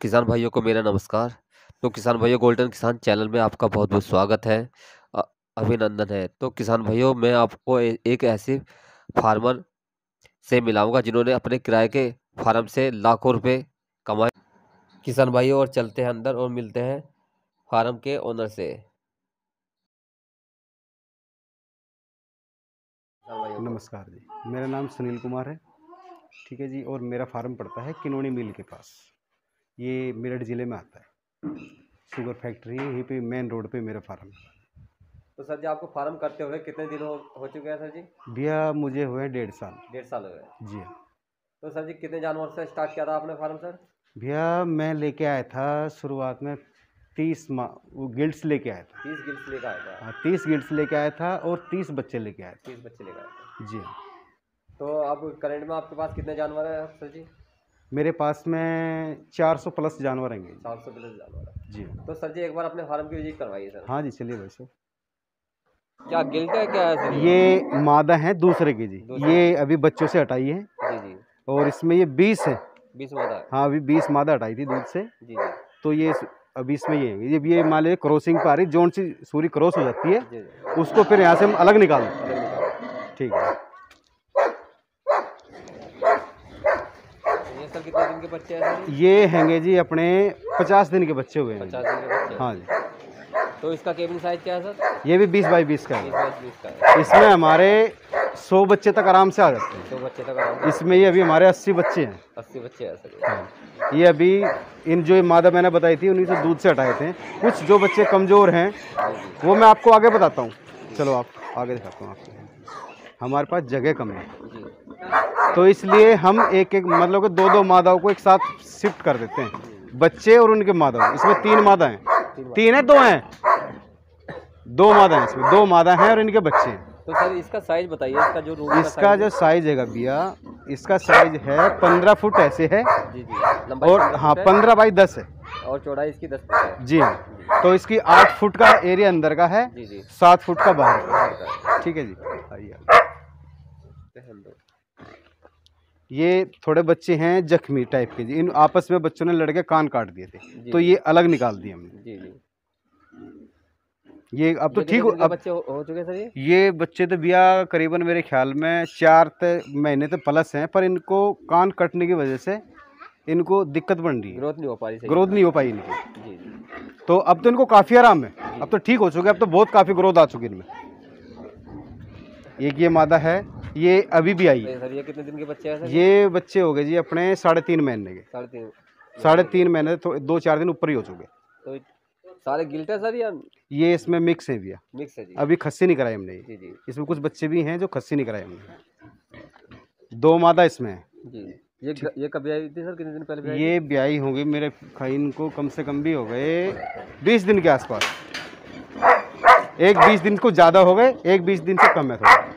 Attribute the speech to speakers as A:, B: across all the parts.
A: किसान भाइयों को मेरा नमस्कार। तो किसान भाइयों गोल्डन किसान चैनल में आपका बहुत बहुत स्वागत है। अभिनंदन है। तो किसान भाइयों मैं आपको ए, एक ऐसे फार्मर से मिलाऊँगा जिन्होंने अपने किराए के फार्म से लाखों रुपए कमाए। किसान भाइयों और चलते हैं अंदर और मिलते हैं फार्म के ओनर से।
B: नमस्कार जी। मेरा नाम सुनील कुमार है। ठीक है जी और मेरा फार्म पड़ता है किनोनी मिल के पास। ये मेरठ ज़िले में आता है। शुगर फैक्ट्री यहीं पे मेन रोड पे मेरा फार्म है।
A: तो सर जी आपको फार्म करते हुए कितने दिन हो, हो चुके हैं सर जी?
B: भैया मुझे हुए डेढ़ साल।
A: डेढ़ साल हो गए।
B: जी हाँ।
A: तो सर जी कितने जानवर से स्टार्ट किया था आपने फार्म सर?
B: भैया मैं लेके आया था शुरुआत में तीस मा वो गिल्ड्स लेके आया था।
A: तीस गिल्स लेकर आया था।
B: हाँ तीस गिल्ड्स लेके आया था और तीस बच्चे लेके आया
A: तीस बच्चे लेकर आए था।
B: जी हाँ।
A: तो अब करंट में आपके पास कितने जानवर हैं सर जी?
B: मेरे पास में चार सौ प्लस जानवर हैं।
A: चार सौ प्लस जानवर
B: जी।
A: तो सर जी एक बार अपने फार्म की विज़िट करवाइए सर।
B: हाँ जी चलिए भाई साहब।
A: क्या गिल्ट है क्या है सर
B: ये मादा है दूसरे की जी।
A: दूसरे
B: ये अभी बच्चों से हटाई है।
A: जी जी।
B: और इसमें ये बीस है।
A: बीस मादा हाँ।
B: अभी बीस मादा हटाई थी दूध से।
A: जी जी।
B: तो ये अभी इसमें ये है। भी ये मान लीजिए क्रॉसिंग पर आ रही जोन सी सूरी क्रॉस हो जाती है उसको फिर यहाँ से हम अलग निकालो। ठीक है।
A: सर कितने दिन के बच्चे हैं
B: ये हैंगे जी अपने पचास दिन के बच्चे हुए हैं।
A: पचास दिन के बच्चे।
B: हाँ जी।
A: तो इसका केबिन साइज़ क्या है सर?
B: ये भी बीस बाई बीस का है।
A: है।
B: इसमें हमारे सौ बच्चे तक आराम से आ जाते हैं।
A: तो बच्चे तक आराम
B: इसमें ये अभी हमारे अस्सी बच्चे हैं।
A: अस्सी बच्चे हैं सर। ये।
B: हाँ। ये अभी इन जो मादा मैंने बताई थी उन्हीं से दूध से हटाए थे। कुछ जो बच्चे कमज़ोर हैं वो मैं आपको आगे बताता हूँ। चलो आप आगे दिखाता हूँ आपको। हमारे पास जगह कम है। तो इसलिए हम एक एक मतलब कि दो दो मादाओं को एक साथ शिफ्ट कर देते हैं। बच्चे और उनके मादा इसमें तीन मादा हैं।
A: तीन
B: है दो हैं। दो मादा हैं इसमें। दो मादा हैं और इनके बच्चे हैं।
A: तो सर इसका साइज़ बताइए। इसका जो रूम
B: इसका जो साइज़ है भैया इसका साइज़ है पंद्रह फुट ऐसे है।
A: जी जी। लंबाई
B: और हाँ पंद्रह बाई दस है।
A: और चौड़ाई इसकी दस फुट है।
B: जी हाँ। तो इसकी आठ फुट का एरिया अंदर का है।
A: जी जी।
B: सात फुट का बाहर। ठीक है जी। आइए। ये थोड़े बच्चे हैं जख्मी टाइप के जी। इन आपस में बच्चों ने लड़के कान काट दिए थे। तो ये अलग निकाल दिए हमने।
A: जी जी।
B: ये अब तो ठीक हो अब
A: बच्चे हो, हो चुके सर ये?
B: ये बच्चे तो भैया करीबन मेरे ख्याल में चार महीने तो प्लस हैं पर इनको कान कटने की वजह से इनको दिक्कत बन रही है।
A: ग्रोथ नहीं हो पा रही
B: ग्रोथ नहीं हो। पाई इनकी।
A: जी जी।
B: तो अब तो इनको काफ़ी आराम है। अब तो ठीक हो चुके अब तो बहुत काफ़ी ग्रोथ आ चुकी इनमें। एक ये मादा है ये अभी भी आई
A: सर ये कितने दिन के बच्चे हैं
B: ये बच्चे हो गए जी अपने साढ़े तीन महीने के।
A: साढ़े तीन।
B: साढ़े तीन महीने दो चार दिन ऊपर ही हो चुके।
A: तो सारे गिल्ट है सर या?
B: ये इसमें मिक्स है भैया।
A: मिक्स है जी।
B: अभी खस्सी नहीं कराई हमने।
A: जी जी।
B: इसमें कुछ बच्चे भी हैं जो खस्सी नहीं कराए हमने। दो मादा इसमें है।
A: जी। ये ये कभी आई थी सर? कितने दिन पहले?
B: ये ब्याई होंगी मेरे ख्याल इनको कम से कम भी हो गए बीस दिन के आसपास। एक बीस दिन को ज़्यादा हो गए एक बीस दिन से कम है थोड़ा।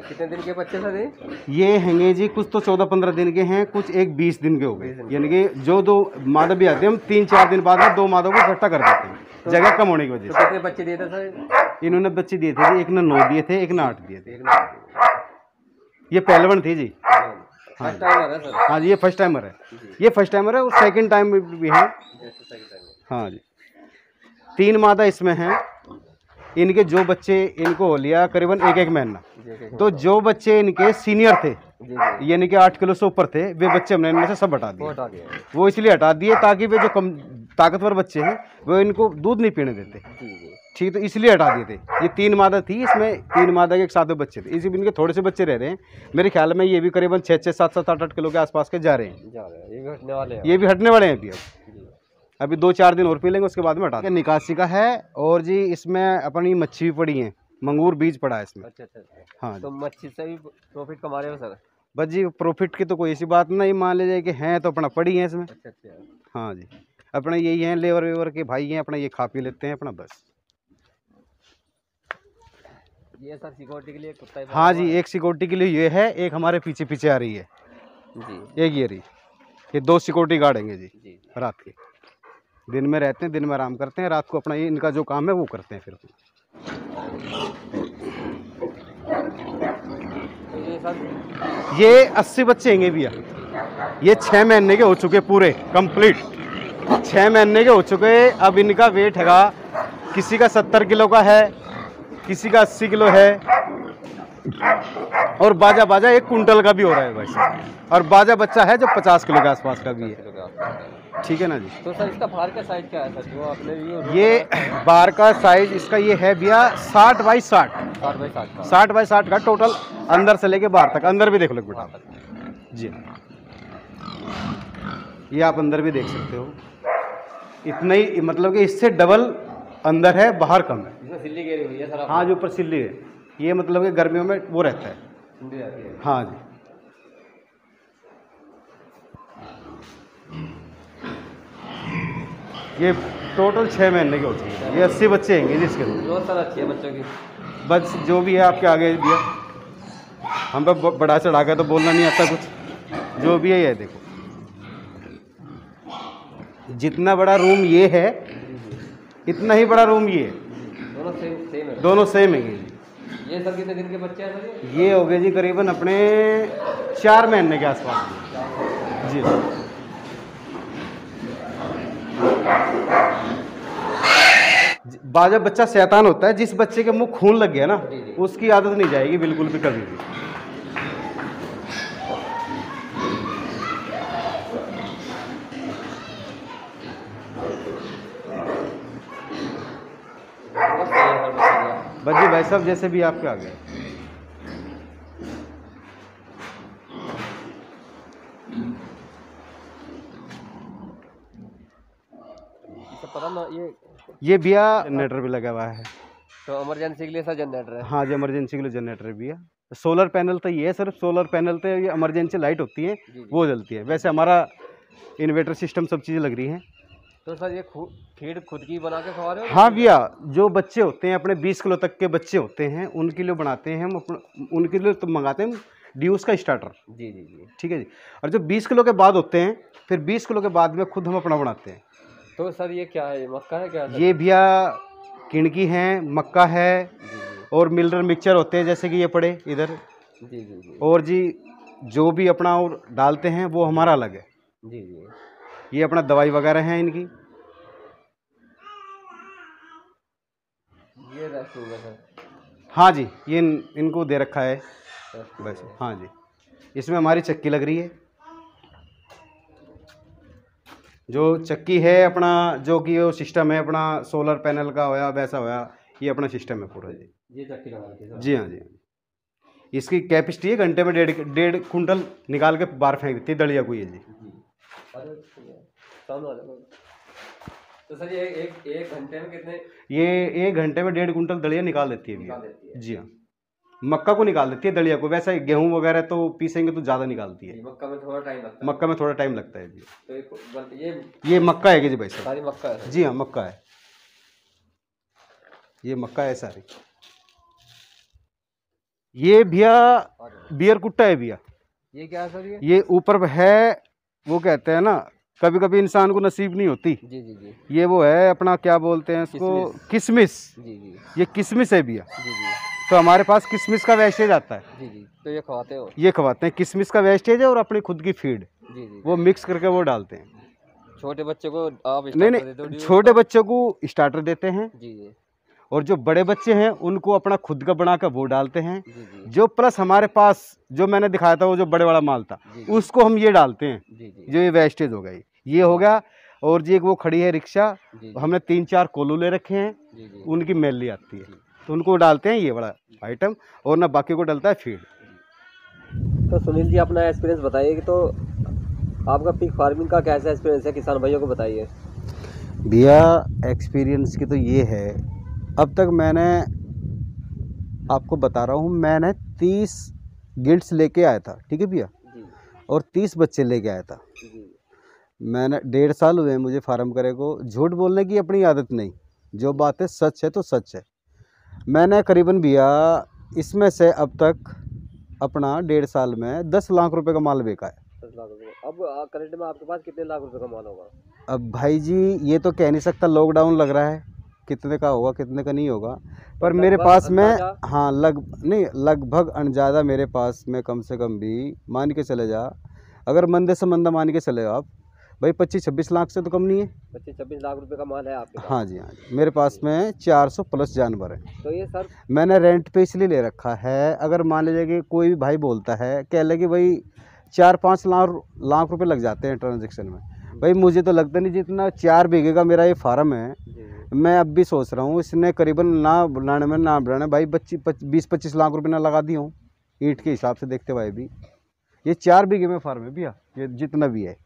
A: कितने दिन हो गए कितने दिन के बच्चे सर ये?
B: ये हैंगे जी कुछ तो चौदह पंद्रह दिन के हैं कुछ एक बीस दिन के हो गए। यानी कि जो दो मादा भी आते हैं हम तीन चार दिन बाद में दो मादों को इकट्ठा कर देते हैं। जगह कम होने की वजह
A: तो कितने बच्चे दिए थे सर?
B: इन्होंने बच्चे दिए थे जी एक ने नौ दिए थे एक ने आठ दिए थे। ये पहलवन थी जी।
A: है। सर?
B: हाँ जी ये फ़र्स्ट टाइमर है। ये फ़र्स्ट टाइमर है और सेकंड टाइम भी है। हाँ जी। तीन मादा इसमें हैं। इनके जो बच्चे इनको हो लिया करीबन एक एक महीना। तो जो बच्चे इनके सीनियर थे यानी कि आठ किलो से ऊपर थे वे बच्चे हमने इनमें से सब हटा दिए। वो इसलिए हटा दिए ताकि वे जो कम ताकतवर बच्चे हैं वो इनको दूध नहीं पीने देते। ठीक तो इसलिए हटा दिए थे। ये तीन मादा थी इसमें तीन मादा के एक साथ बच्चे थे। इसी इनके थोड़े से बच्चे रह रहे हैं। मेरे ख्याल में ये भी करीबन छः छः सात सात आठ आठ किलो के आसपास के जा रहे हैं
A: ये भी हटने वाले हैं।
B: ये भी हटने वाले हैं अभी अब। अभी दो चार दिन और पी लेंगे उसके बाद में हटा निकासी का है और जी इसमें अपनी मच्छी भी पड़ी है। मंगूर बीज पड़ा है इसमें।
A: अच्छा अच्छा अच्छा।
B: हाँ
A: तो मच्छी से भी प्रॉफिट कमा रहे हो सर?
B: बस जी प्रॉफिट की तो कोई ऐसी बात नहीं मान लीजिए कि हैं तो अपना पड़ी है इसमें।
A: अच्छा अच्छा।
B: हाँ जी। अपना यही हैं लेबर वेबर के भाई हैं अपना ये खा पी लेते हैं अपना बस।
A: ये सर सिक्योरिटी के लिए कुत्ता हाँ
B: जी एक सिक्योरिटी के लिए ये है एक हमारे पीछे पीछे आ रही है।
A: जी।
B: एक ये रही। ये दो सिक्योरिटी गार्ड हैं जी
A: जी।
B: रात के। दिन में रहते हैं, दिन में आराम करते हैं, रात को अपना ये इनका जो काम है वो करते हैं फिर। ये अस्सी बच्चे हैंगे भैया। ये छः महीने के हो चुके पूरे कंप्लीट छः महीने के हो चुके अब इनका वेट हैगा, किसी का सत्तर किलो का है, किसी का अस्सी किलो है। और बाजा बाजा एक कुंटल का भी हो रहा है भाई और बाजा बच्चा है जो पचास किलो के आसपास का भी है। ठीक है ना जी?
A: तो सर इसका बाहर का साइज़ क्या है सर? जो आपने
B: ये बार का साइज़ इसका ये है भैया साठ बाई साठ।
A: साठ बाई साठ का।
B: साठ बाई साठ का टोटल अंदर से लेके बाहर तक। अंदर भी देख लो बेटा। जी। ये आप अंदर भी देख सकते हो। इतना ही मतलब कि इससे डबल अंदर है बाहर कम है।
A: सिल्ली गेरी हुई है सर
B: हाँ जो ऊपर सिल्ली है। ये मतलब कि गर्मियों में वो रहता है।
A: है।
B: हाँ जी। ये टोटल छः महीने के हो चुके हैं। ये अस्सी बच्चे हैंगे जी इसके अंदर
A: जो सर अच्छी है बच्चों की।
B: बस जो भी है आपके आगे भी है। हम पे ब- बड़ा चढ़ा के तो बोलना नहीं आता कुछ। जो भी है ये देखो। जितना बड़ा रूम ये है इतना ही बड़ा रूम ये। है
A: दोनों सेम सेम है।
B: दोनों सेम है ये।
A: ये सर कितने दिन के बच्चे हैं ये
B: हो गए जी करीबन अपने चार महीने के आसपास। जी, बाजा बच्चा शैतान होता है जिस बच्चे के मुँह खून लग गया ना। उसकी आदत नहीं जाएगी बिल्कुल भी कभी भी
A: बहुत सही है सर माशाल्लाह।
B: बस जी भाई साहब जैसे भी आपके आ गए
A: पता ना ये
B: ये भैया जनरेटर भी लगा हुआ है।
A: तो इमरजेंसी के लिए सर जनरेटर है।
B: हाँ जी इमरजेंसी के लिए जनरेटर भी है सोलर पैनल तो ये है सिर्फ़ सोलर पैनल तो ये इमरजेंसी लाइट होती है वो जलती है। वैसे हमारा इन्वेटर सिस्टम सब चीज़ें लग रही हैं।
A: तो सर ये खु- फ़ीड खुद की बना के खवा रहे हो
B: हाँ भैया जो बच्चे होते हैं अपने 20 किलो तक के बच्चे होते हैं उनके लिए बनाते हैं हम अपना उनके लिए तो मंगाते हैं ड्यूस का स्टार्टर
A: जी जी जी।
B: ठीक है जी। और जो 20 किलो के बाद होते हैं फिर 20 किलो के बाद में खुद हम अपना बनाते हैं।
A: तो सर ये क्या है? मक्का है क्या सर?
B: ये भैया किणकी है मक्का है और मिलर मिक्सचर होते हैं जैसे कि ये पड़े इधर।
A: जी जी जी।
B: और जी जो भी अपना और डालते हैं वो हमारा अलग है।
A: जी जी।
B: ये अपना दवाई वगैरह है इनकी।
A: ये होगा सर।
B: हाँ जी ये इन, इनको दे रखा है। बस हाँ जी। इसमें हमारी चक्की लग रही है। जो चक्की है अपना जो कि वो सिस्टम है अपना सोलर पैनल का होया वैसा होया ये अपना सिस्टम है पूरा जी।
A: ये चक्की लगा
B: जी हाँ जी। हाँ इसकी कैपेसिटी है घंटे में डेढ़ डेढ़ कुंटल निकाल के बाहर फेंक देती है दलिया को ये जी।
A: तो सर ये एक एक घंटे में कितने?
B: ये एक घंटे में डेढ़ कुंटल दलिया निकाल देती है। जी हाँ। मक्का को निकाल देती है दलिया को। वैसे गेहूँ वगैरह तो पीसेंगे तो ज़्यादा निकालती है।
A: मक्का में थोड़ा टाइम लगता है।
B: मक्का में थोड़ा टाइम लगता है जी।
A: तो ये
B: ये मक्का है जी भाई साहब?
A: सारी मक्का है।
B: जी हाँ मक्का है। ये मक्का है सारी। ये भैया बियर कुट्टा है भैया।
A: ये क्या है सर ये?
B: ये ऊपर है वो कहते हैं ना कभी कभी इंसान को नसीब नहीं होती।
A: जी जी जी।
B: ये वो है अपना क्या बोलते हैं इसको? किशमिश
A: जी जी।
B: ये किसमिस है भैया।
A: जी जी।
B: तो हमारे पास किशमिश का वेस्टेज आता है?
A: जी जी। तो ये खवाते हो
B: ये खवाते हैं। किशमिश का वेस्टेज है और अपनी खुद की फ़ीड।
A: जी जी।
B: वो मिक्स करके वो डालते हैं।
A: छोटे बच्चे को आप
B: नहीं नहीं छोटे बच्चों को स्टार्टर देते हैं।
A: जी जी।
B: और जो बड़े बच्चे हैं उनको अपना खुद का बनाकर वो डालते हैं।
A: जी जी।
B: जो प्लस हमारे पास जो मैंने दिखाया था वो जो बड़े वाला माल था
A: जी
B: उसको हम ये डालते हैं।
A: जी जी।
B: जो ये वेस्टेज हो गई। ये हो गया। और जी एक वो खड़ी है रिक्शा। हमने तीन चार कोलू ले रखे हैं।
A: जी जी।
B: उनकी मेली आती है। तो उनको डालते हैं ये बड़ा आइटम और ना बाकी को डलता है फ़ीड
A: तो सुनील जी अपना एक्सपीरियंस बताइए कि तो आपका पिक फ़ार्मिंग का कैसा एक्सपीरियंस है? किसान भाइयों को बताइए।
B: भैया एक्सपीरियंस की तो ये है अब तक मैंने आपको बता रहा हूँ मैंने तीस गिल्ड्स लेके आया था ठीक है भैया? और तीस बच्चे लेके आया था। मैंने डेढ़ साल हुए मुझे फार्म करे को। झूठ बोलने की अपनी आदत नहीं जो बात है सच है तो सच है। मैंने करीबन भैया इसमें से अब तक अपना डेढ़ साल में दस लाख रुपए का माल बेचा है।
A: दस लाख रुपये अब करंट में आपके पास कितने लाख रुपए का माल होगा?
B: अब भाई जी ये तो कह नहीं सकता लॉकडाउन लग रहा है। कितने का होगा कितने का नहीं होगा। पर मेरे पास में हाँ लग नहीं लगभग अनजादा मेरे पास में कम से कम भी मान के चले जा। अगर मंदे से मंदा मान के चले आप भाई पच्चीस छब्बीस लाख से तो कम नहीं है।
A: पच्चीस छब्बीस लाख रुपए का माल है आपके पास?
B: हाँ जी हाँ जी। मेरे पास में चार सौ प्लस जानवर है।
A: तो ये सर
B: मैंने रेंट पे इसलिए ले रखा है अगर मान लीजिए कि कोई भी भाई बोलता है कह ले कि भाई चार पाँच लाख लाख रुपए लग जाते हैं ट्रांजेक्शन में। भाई मुझे तो लगता नहीं जितना चार बीघे का मेरा ये फार्म है मैं अब भी सोच रहा हूँ इसने करीबन ना बनाने में ना बनाने भाई बच्ची पच, बीस पच्चीस लाख रुपये ना लगा दी हूँ ईंट के हिसाब से देखते भाई भी। ये चार बीघे में फार्म है भैया ये जितना भी है।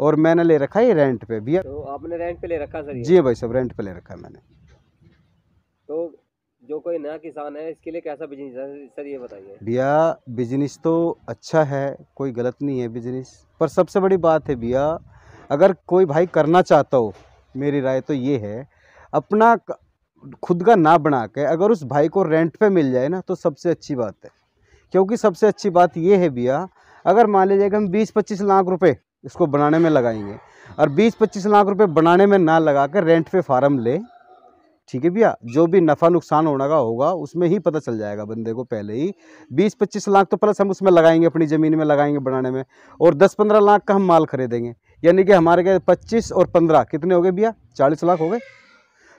B: और मैंने ले रखा है रेंट पे भैया।
A: तो आपने रेंट पे ले रखा सर
B: जी भाई सब रेंट पे ले रखा है मैंने।
A: तो जो कोई नया किसान है इसके लिए कैसा बिज़नेस है? सर ये बताइए।
B: भैया बिज़नेस तो अच्छा है कोई गलत नहीं है बिज़नेस पर सबसे बड़ी बात है भैया अगर कोई भाई करना चाहता हो मेरी राय तो ये है अपना खुद का ना बना के अगर उस भाई को रेंट पे मिल जाए ना तो सबसे अच्छी बात है। क्योंकि सबसे अच्छी बात ये है भैया अगर मान लीजिए कि हम बीस पच्चीस लाख रुपए इसको बनाने में लगाएँगे। और बीस पच्चीस लाख रुपए बनाने में ना लगा कर रेंट पे फार्म ले। ठीक है भैया? जो भी नफ़ा नुकसान होने का होगा उसमें ही पता चल जाएगा बंदे को पहले ही। बीस पच्चीस लाख तो प्लस हम उसमें लगाएँगे अपनी ज़मीन में लगाएँगे बनाने में। और दस पंद्रह लाख का हम माल खरीदेंगे। यानी कि हमारे के पच्चीस और पंद्रह कितने हो गए भैया? चालीस लाख हो गए।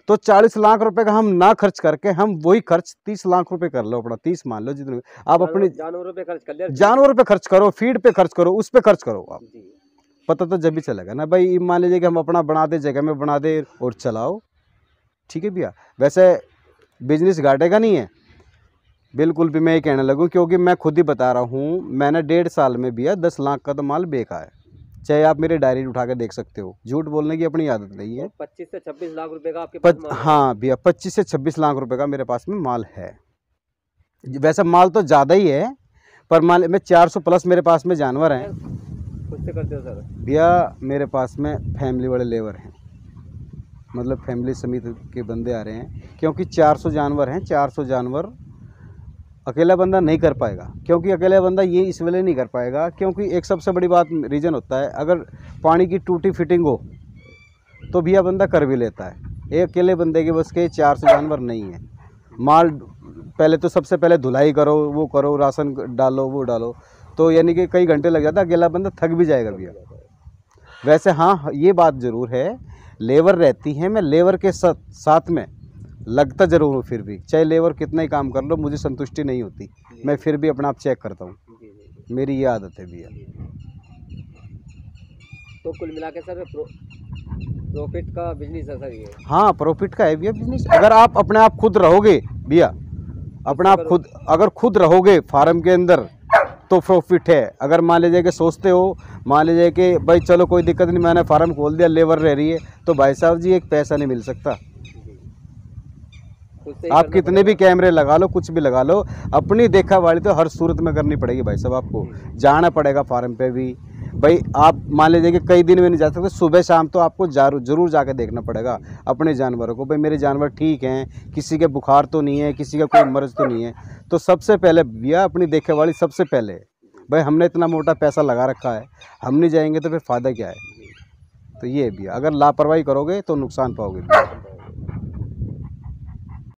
B: तो चालीस लाख रुपए का हम ना खर्च करके हम वही खर्च तीस लाख रुपए कर लो अपना तीस मान लो जितने। आप अपने
A: जानवरों पे खर्च कर
B: जानवरों पे खर्च करो फ़ीड पे खर्च करो उस पर खर्च करो आप।
A: जी।
B: पता तो जब भी चलेगा ना भाई मान लीजिए कि हम अपना बना दे जगह में बना दे और चलाओ। ठीक है भैया? वैसे बिज़नेस घाटे का नहीं है। बिल्कुल भी मैं ये कहने लगूँ क्योंकि मैं खुद ही बता रहा हूँ मैंने डेढ़ साल में भैया दस लाख का तो माल बेका है। चाहे आप मेरी डायरी उठा के देख सकते हो। झूठ बोलने की अपनी आदत नहीं है।
A: पच्चीस से छब्बीस लाख रुपए का आपके पास
B: पच,
A: हाँ।
B: भैया पच्चीस से छब्बीस लाख रुपए का मेरे पास में माल है। वैसे माल तो ज़्यादा ही है पर माल में चार सौ प्लस मेरे पास में जानवर हैं।
A: करते हो सर?
B: भैया, मेरे पास में फैमिली वाले लेबर हैं। मतलब फैमिली समित के बंदे आ रहे हैं, क्योंकि 400 जानवर हैं 400 जानवर अकेला बंदा नहीं कर पाएगा। क्योंकि अकेला बंदा ये इस वेले नहीं कर पाएगा, क्योंकि एक सबसे बड़ी बात रीज़न होता है, अगर पानी की टूटी फिटिंग हो तो भैया बंदा कर भी लेता है। एक अकेले बंदे के बस के चार सौ जानवर नहीं है। माल, पहले तो सबसे पहले धुलाई करो, वो करो, राशन डालो, वो डालो। तो यानी कि कई घंटे लग जाता अकेला बंदा थक भी जाएगा भैया। वैसे हाँ ये बात ज़रूर है लेबर रहती है मैं लेबर के साथ साथ में लगता ज़रूर हूँ फिर भी। चाहे लेबर कितना ही काम कर लो मुझे संतुष्टि नहीं होती। मैं फिर भी अपना आप चेक करता हूँ। मेरी ये आदत है भैया।
A: तो कुल मिला के सर प्रो, प्रॉफिट का बिज़नेस है सर ये।
B: हाँ प्रॉफिट का है भैया बिज़नेस अगर आप अपने आप खुद रहोगे भैया अपने आप खुद अगर खुद रहोगे फार्म के अंदर तो प्रॉफिट है। अगर मान लीजिए कि सोचते हो मान लीजिए कि भाई चलो कोई दिक्कत नहीं मैंने फार्म खोल दिया लेबर रह रही है तो भाई साहब जी एक पैसा नहीं मिल सकता। आप कितने भी कैमरे लगा लो कुछ भी लगा लो अपनी देखा वाली तो हर सूरत में करनी पड़ेगी भाई साहब आपको। जाना पड़ेगा फार्म पे भी भाई, आप मान लीजिए कि कई दिन में नहीं जा सकते, सुबह शाम तो आपको ज़रूर ज़रूर जाके देखना पड़ेगा अपने जानवरों को। भाई, मेरे जानवर ठीक हैं, किसी के बुखार तो नहीं है, किसी का कोई मर्ज तो नहीं है। तो सबसे पहले भैया, अपनी देखे वाली सबसे पहले। भाई, हमने इतना मोटा पैसा लगा रखा है, हम नहीं जाएँगे तो फिर फ़ायदा क्या है? तो ये भैया, अगर लापरवाही करोगे तो नुकसान पाओगे। भैया